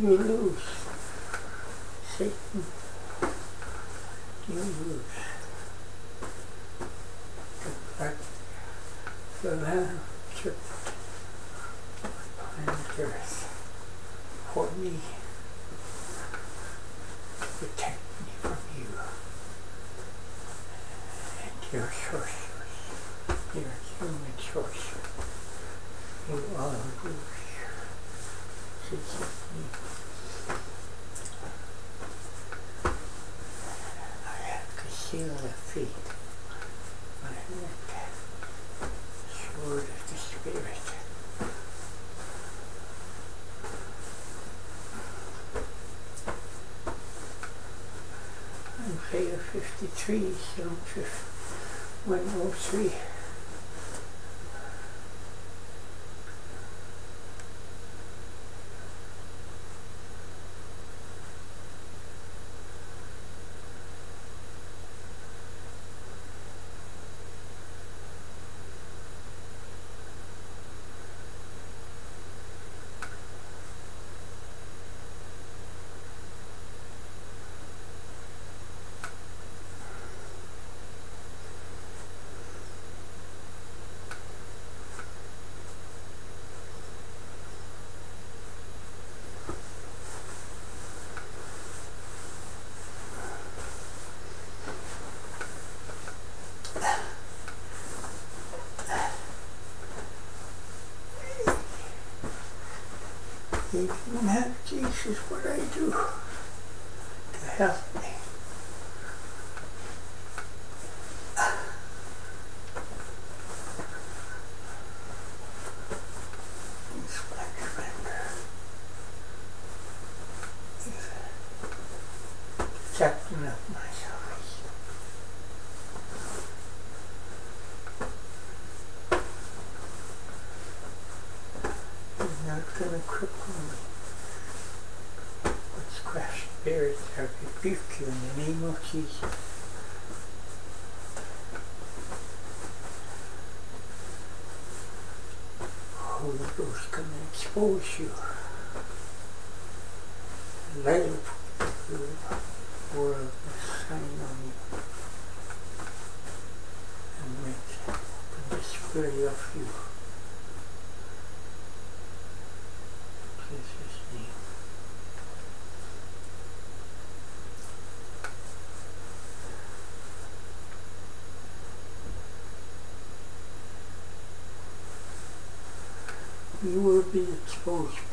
you lose. Satan. trees, you know, just one little tree. education, man. Jesus, what I do to help gonna expose you. Later. Oh.